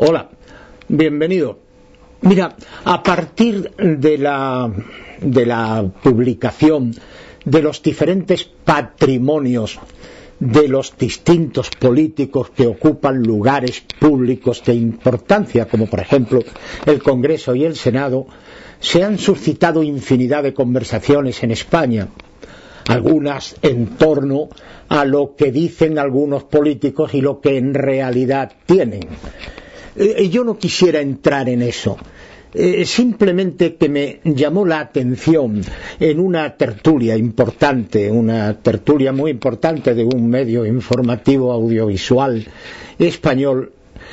Hola, bienvenido. Mira, a partir de la, de la publicación de los diferentes patrimonios de los distintos políticos que ocupan lugares públicos de importancia, como por ejemplo el Congreso y el Senado, se han suscitado infinidad de conversaciones en España, algunas en torno a lo que dicen algunos políticos y lo que en realidad tienen. Eh, yo no quisiera entrar en eso. Eh, simplemente que me llamó la atención en una tertulia importante, una tertulia muy importante de un medio informativo audiovisual español,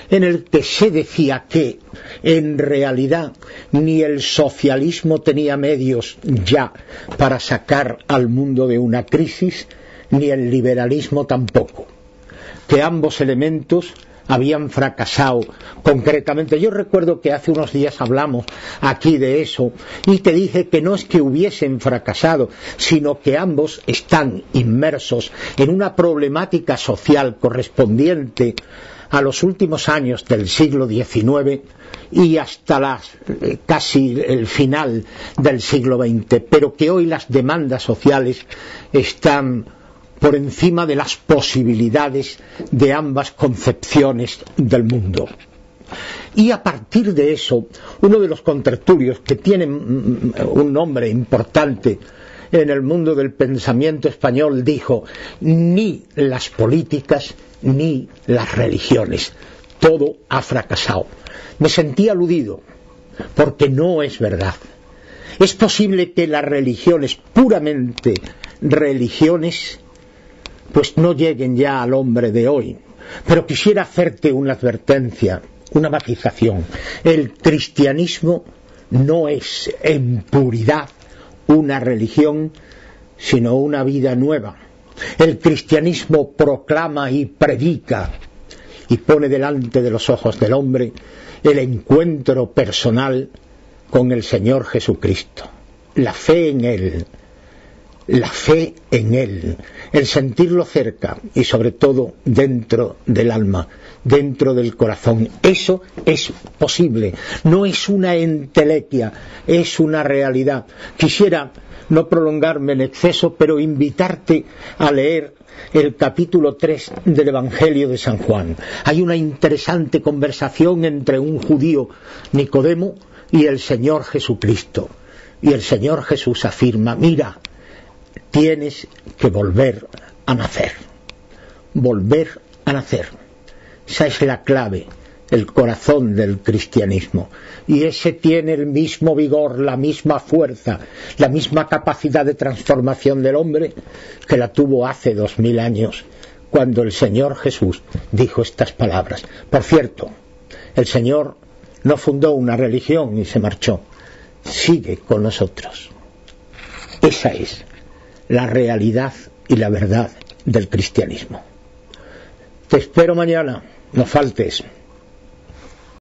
en el que se decía que en realidad ni el socialismo tenía medios ya para sacar al mundo de una crisis, ni el liberalismo tampoco, que ambos elementos habían fracasado concretamente. Yo recuerdo que hace unos días hablamos aquí de eso y te dije que no es que hubiesen fracasado, sino que ambos están inmersos en una problemática social correspondiente a los últimos años del siglo XIX y hasta las, eh, casi el final del siglo XX, pero que hoy las demandas sociales están por encima de las posibilidades de ambas concepciones del mundo. Y a partir de eso, uno de los contertulios que tiene mm, un nombre importante en el mundo del pensamiento español dijo, ni las políticas ni las religiones, todo ha fracasado. Me sentí aludido, porque no es verdad. Es posible que las religiones, puramente religiones, pues no lleguen ya al hombre de hoy. Pero quisiera hacerte una advertencia, una matización. El cristianismo no es en puridad una religión, sino una vida nueva. El cristianismo proclama y predica y pone delante de los ojos del hombre el encuentro personal con el Señor Jesucristo, la fe en Él, la fe en Él, el sentirlo cerca y sobre todo dentro del alma, dentro del corazón. Eso es posible, no es una entelequia, es una realidad. Quisiera no prolongarme en exceso, pero invitarte a leer el capítulo 3 del Evangelio de San Juan. Hay una interesante conversación entre un judío, Nicodemo, y el Señor Jesucristo. Y el Señor Jesús afirma, mira, tienes que volver a nacer. Volver a nacer. Esa es la clave, el corazón del cristianismo. Y ese tiene el mismo vigor, la misma fuerza, la misma capacidad de transformación del hombre que la tuvo hace dos mil años, cuando el Señor Jesús dijo estas palabras. Por cierto, el Señor no fundó una religión y se marchó. Sigue con nosotros. Esa es la realidad y la verdad del cristianismo. Te espero mañana, no faltes.